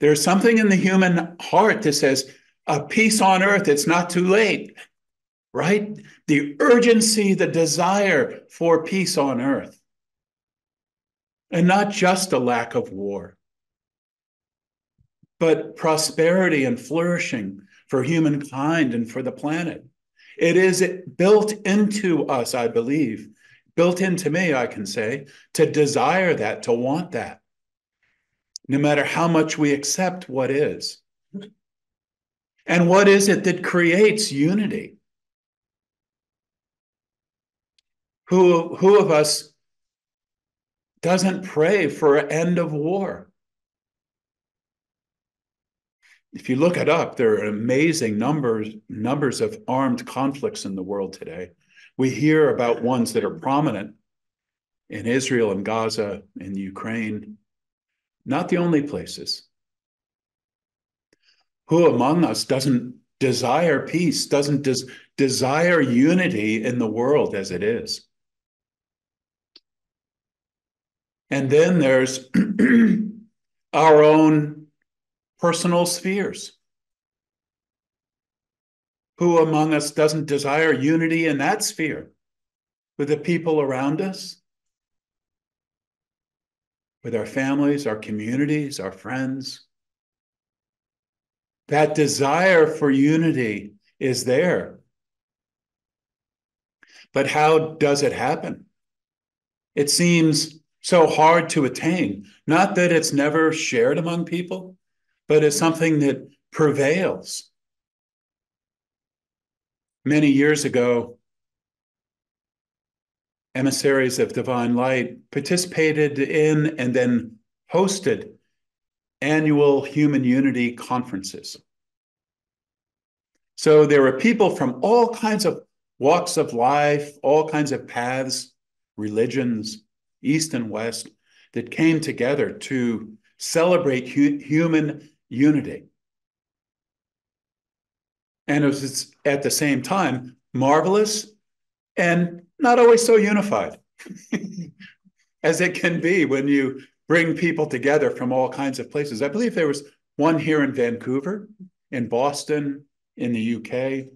There's something in the human heart that says, a peace on earth, it's not too late, right? The urgency, the desire for peace on earth. And not just a lack of war, but prosperity and flourishing for humankind and for the planet. It is built into us, I believe, built into me, I can say, to desire that, to want that, no matter how much we accept what is. And what is it that creates unity? Who, who of us doesn't pray for an end of war? If you look it up, there are amazing numbers, numbers of armed conflicts in the world today. We hear about ones that are prominent in Israel and Gaza and Ukraine, not the only places. Who among us doesn't desire peace, doesn't des- desire unity in the world as it is? And then there's our own personal spheres. Who among us doesn't desire unity in that sphere with the people around us? With our families, our communities, our friends? That desire for unity is there. But how does it happen? It seems so hard to attain. Not that it's never shared among people, but it's something that prevails. Many years ago, emissaries of divine light participated in and then hosted annual human unity conferences. So there were people from all kinds of walks of life, all kinds of paths, religions, East and West, that came together to celebrate hu- human unity. And it was at the same time marvelous and not always so unified as it can be when you bring people together from all kinds of places. I believe there was one here in Vancouver, in Boston, in the UK.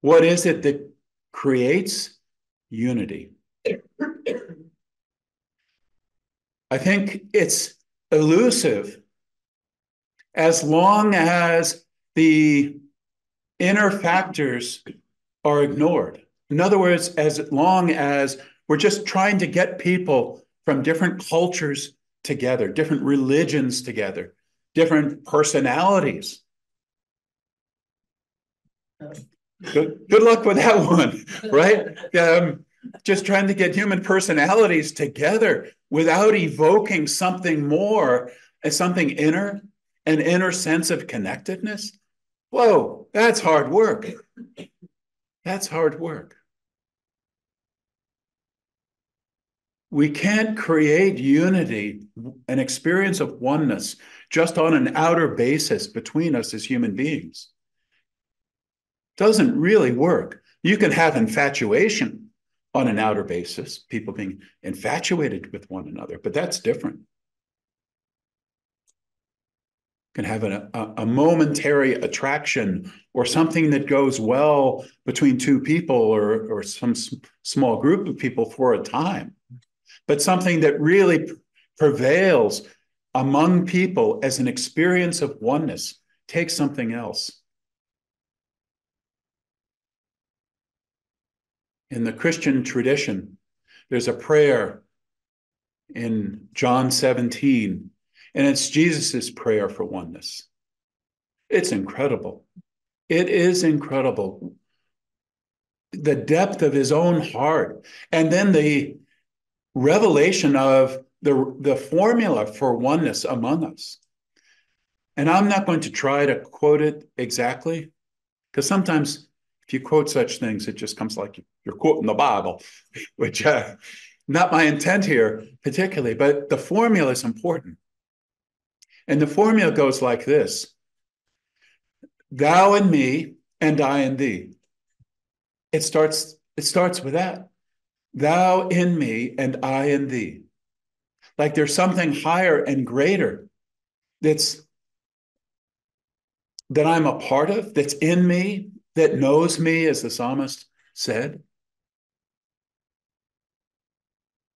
What is it that creates unity? I think it's elusive as long as the inner factors are ignored. In other words, as long as we're just trying to get people from different cultures together, different religions together, different personalities. Good, good luck with that one, right? Um, just trying to get human personalities together without evoking something more as something inner, an inner sense of connectedness. Whoa, that's hard work. That's hard work. We can't create unity, an experience of oneness, just on an outer basis between us as human beings. Doesn't really work. You can have infatuation on an outer basis, people being infatuated with one another, but that's different. Can have a, a, momentary attraction or something that goes well between two people or, or some small group of people for a time but something that really prevails among people as an experience of oneness. Take something else. In the Christian tradition, there's a prayer in John 17, and it's Jesus' prayer for oneness. It's incredible. It is incredible. The depth of his own heart, and then the revelation of the, the formula for oneness among us. And I'm not going to try to quote it exactly, because sometimes if you quote such things, it just comes like you're quoting the Bible, which uh, not my intent here particularly, but the formula is important. And the formula goes like this Thou and me, and I and thee. It starts, it starts with that. Thou in me, and I in thee. like there's something higher and greater that's that I'm a part of, that's in me, that knows me, as the psalmist said.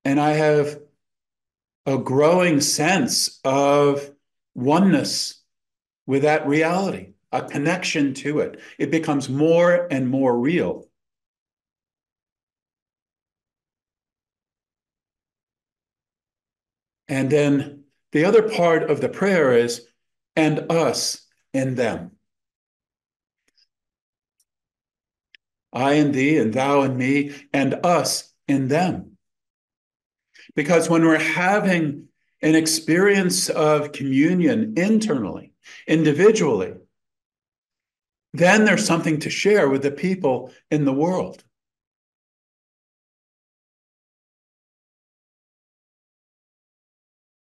And I have a growing sense of oneness with that reality, a connection to it. It becomes more and more real. And then the other part of the prayer is, and us in them. I and thee, and thou and me, and us in them. Because when we're having an experience of communion internally, individually, then there's something to share with the people in the world.